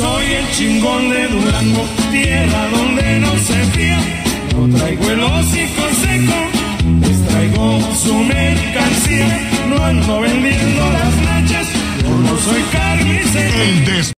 soy el chingón de Durango, tierra donde no se fía. No traigo el hocico seco, les traigo su mercancía. No ando vendiendo las nachas, yo no soy carnicero.